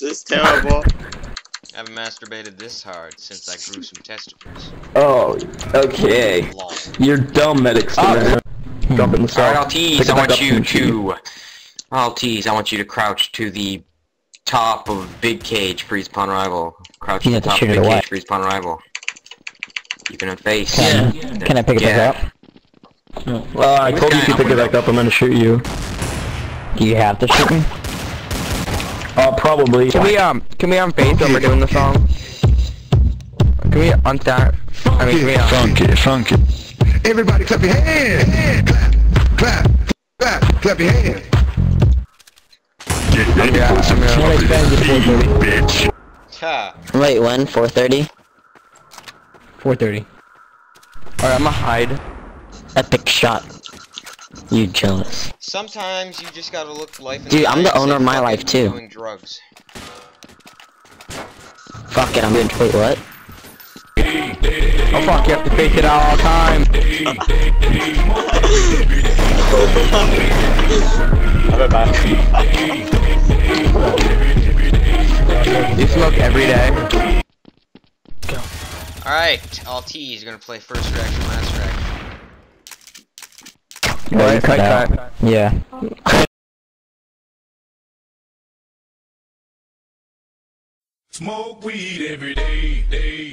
This is terrible. I haven't masturbated this hard since I grew some testicles. Oh, okay. You're dumb, medic. Ah. Oh. Jump in the Alright, south. Altis, Pick it I back want you and shoot. to... Altis, I want you to crouch to the top of big cage, freeze upon arrival. Crouch to the top to of big away. cage, freeze upon arrival. You can unface. face. Can, can I pick it Yeah. back up? Well, uh, I told you guy to pick it window. back up. I'm gonna shoot you. Do you have to shoot me? Uh, probably. Can we um can we um face when we're doing the song? Can we unstart? I mean, can we um, Funk it, funk it. Everybody clap your hands. Clap, clap, clap, clap your hands. Get ready Yeah, for some I'm gonna- fucking bitch. Ha! Wait, when? 4.30? 4:30. Alright, I'm gonna hide. Epic shot. You jealous. Sometimes you just gotta look life in Dude, the I'm the owner of my life, too." Doing drugs. Fuck it, I'm doing- wait, what? Oh fuck, you have to face it all the time. You smoke every day. Alright, all T is gonna play first reaction, last reaction. Yeah, you cut, cut cut. Yeah. Smoke weed every day, day.